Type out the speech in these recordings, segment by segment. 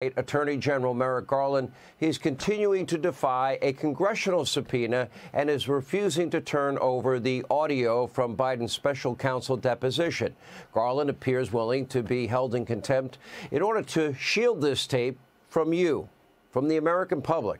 Attorney General Merrick Garland, he's continuing to defy a congressional subpoena and is refusing to turn over the audio from Biden's special counsel deposition. Garland appears willing to be held in contempt in order to shield this tape from you, from the American public.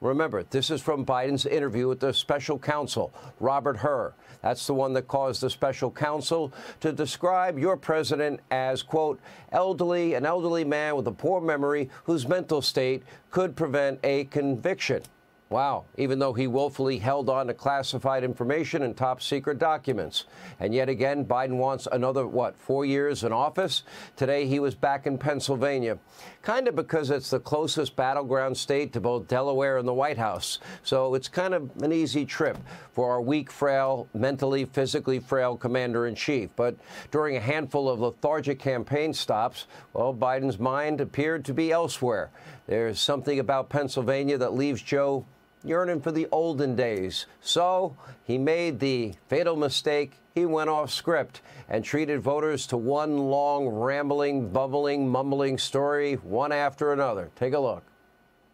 Remember, this is from Biden's interview with the special counsel, Robert Hur. That's the one that caused the special counsel to describe your president as, quote, elderly, an elderly man with a poor memory whose mental state could prevent a conviction. Wow, even though he willfully held on to classified information and top secret documents. And yet again, Biden wants another, what, four years in office? Today he was back in Pennsylvania, kind of because it's the closest battleground state to both Delaware and the White House. So it's kind of an easy trip for our weak, frail, mentally, physically frail commander in chief. But during a handful of lethargic campaign stops, well, Biden's mind appeared to be elsewhere. There's something about Pennsylvania that leaves Joe yearning for the olden days. So he made the fatal mistake. He went off script and treated voters to one long, rambling, bubbling, mumbling story, one after another. Take a look.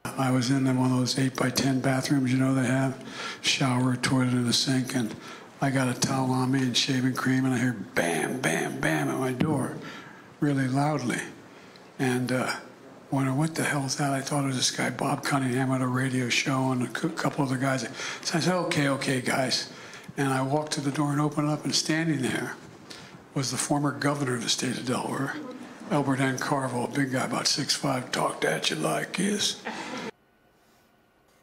I was in one of those 8 by 10 bathrooms, you know, they have shower, toilet, and a sink. And I got a towel on me and shaving cream, and I hear bam, bam, bam at my door really loudly. And, uh, wondering what the hell is that? I thought it was this guy, Bob Cunningham, at a radio show, and a couple other guys. So I said, okay, okay, guys. And I walked to the door and opened up, and standing there was the former governor of the state of Delaware, Albert N. Carvel, a big guy, about 6'5", talked at you like this.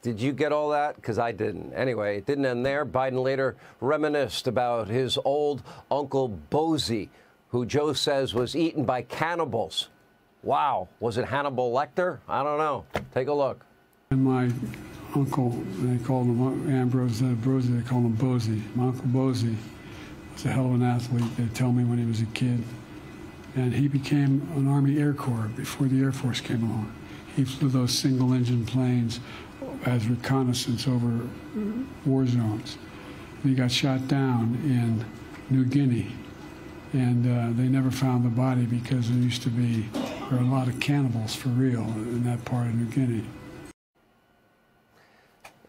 Did you get all that? Because I didn't. Anyway, it didn't end there. Biden later reminisced about his old Uncle Bozie, who Joe says was eaten by cannibals. Wow. Was it Hannibal Lecter? I don't know. Take a look. And my uncle, they called him Ambrose uh, Brosie, they called him Bozie. My uncle Bozie was a hell of an athlete, they tell me when he was a kid. And he became an Army Air Corps before the Air Force came along. He flew those single engine planes as reconnaissance over war zones. He got shot down in New Guinea, and uh, they never found the body because there used to be there are a lot of cannibals for real in that part of New Guinea.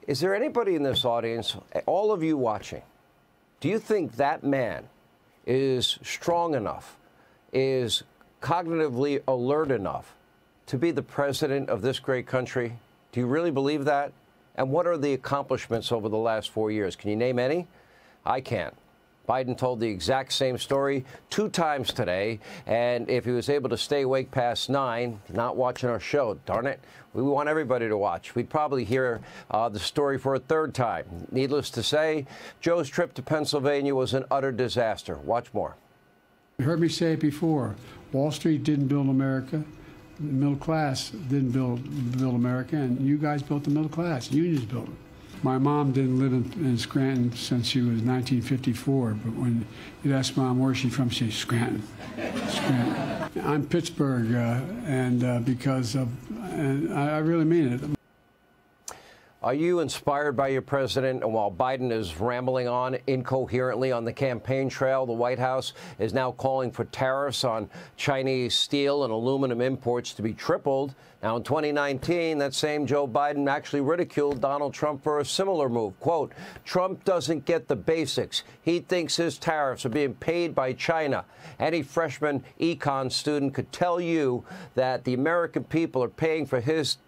Is there anybody in this audience, all of you watching, do you think that man is strong enough, is cognitively alert enough to be the president of this great country? Do you really believe that? And what are the accomplishments over the last four years? Can you name any? I can't. Biden told the exact same story two times today. And if he was able to stay awake past nine, not watching our show, darn it, we want everybody to watch. We'd probably hear uh, the story for a third time. Needless to say, Joe's trip to Pennsylvania was an utter disaster. Watch more. You heard me say it before Wall Street didn't build America. The middle class didn't build, build America, and you guys built the middle class. Unions built it. My mom didn't live in, in, Scranton since she was 1954, but when you'd ask mom where she's from, she she's Scranton. Scranton. I'm Pittsburgh, uh, and uh, because of, and I, I really mean it. Are you inspired by your president? And while Biden is rambling on incoherently on the campaign trail, the White House is now calling for tariffs on Chinese steel and aluminum imports to be tripled. Now, in 2019, that same Joe Biden actually ridiculed Donald Trump for a similar move. Quote, Trump doesn't get the basics. He thinks his tariffs are being paid by China. Any freshman econ student could tell you that the American people are paying for his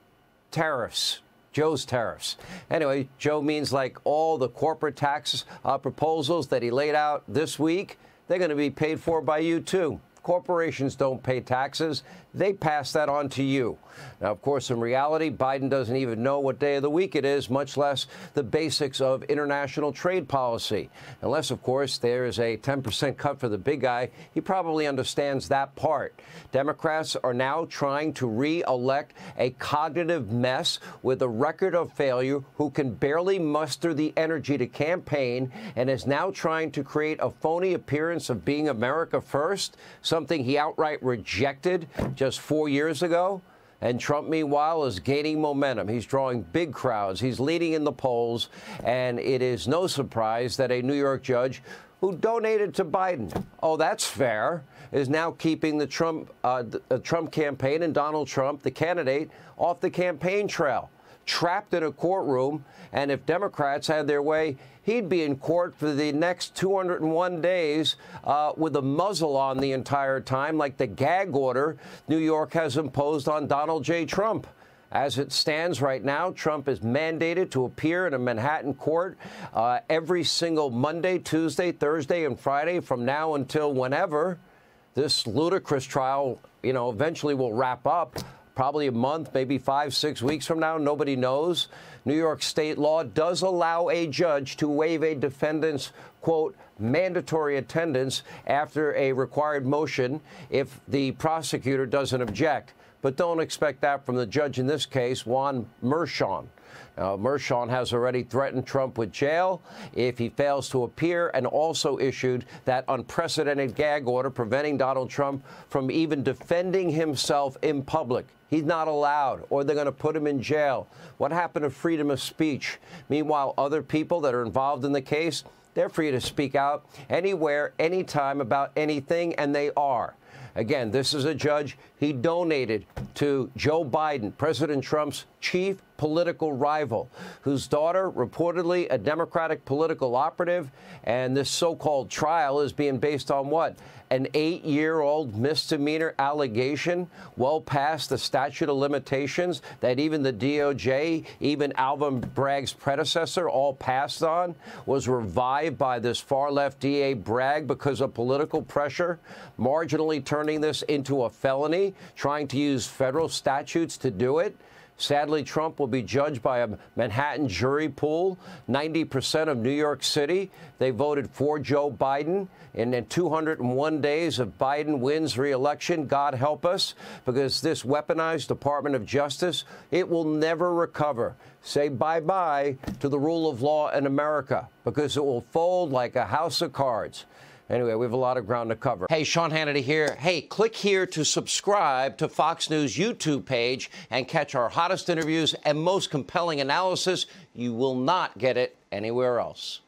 tariffs. Joe's tariffs. Anyway, Joe means like all the corporate tax uh, proposals that he laid out this week, they're going to be paid for by you too. Corporations don't pay taxes. They pass that on to you. Now, of course, in reality, Biden doesn't even know what day of the week it is, much less the basics of international trade policy. Unless, of course, there is a 10% cut for the big guy, he probably understands that part. Democrats are now trying to re-elect a cognitive mess with a record of failure who can barely muster the energy to campaign and is now trying to create a phony appearance of being America first, something he outright rejected just four years ago. And Trump, meanwhile, is gaining momentum. He's drawing big crowds. He's leading in the polls. And it is no surprise that a New York judge who donated to Biden. Oh, that's fair. Is now keeping the Trump uh, the Trump campaign and Donald Trump, the candidate, off the campaign trail, trapped in a courtroom. And if Democrats had their way, he'd be in court for the next 201 days uh, with a muzzle on the entire time, like the gag order New York has imposed on Donald J. Trump. As it stands right now, Trump is mandated to appear in a Manhattan court uh, every single Monday, Tuesday, Thursday, and Friday from now until whenever this ludicrous trial, you know, eventually will wrap up. Probably a month, maybe five, six weeks from now. Nobody knows. New York state law does allow a judge to waive a defendant's, quote, mandatory attendance after a required motion if the prosecutor doesn't object but don't expect that from the judge in this case, Juan Merchan. Uh, Merchan has already threatened Trump with jail if he fails to appear and also issued that unprecedented gag order preventing Donald Trump from even defending himself in public. He's not allowed, or they're going to put him in jail. What happened to freedom of speech? Meanwhile, other people that are involved in the case, they're free to speak out anywhere, anytime about anything, and they are. Again, this is a judge he donated to Joe Biden, President Trump's chief political rival, whose daughter, reportedly a Democratic political operative, and this so called trial is being based on what? An eight year old misdemeanor allegation, well past the statute of limitations that even the DOJ, even Alvin Bragg's predecessor, all passed on, was revived by this far left DA Bragg because of political pressure, marginally turning this into a felony, trying to use federal statutes to do it. Sadly, Trump will be judged by a Manhattan jury pool. 90% of New York City, they voted for Joe Biden. And in 201 days, if Biden wins re-election, God help us, because this weaponized Department of Justice, it will never recover. Say bye-bye to the rule of law in America, because it will fold like a house of cards. Anyway, we have a lot of ground to cover. Hey, Sean Hannity here. Hey, click here to subscribe to Fox News YouTube page and catch our hottest interviews and most compelling analysis. You will not get it anywhere else.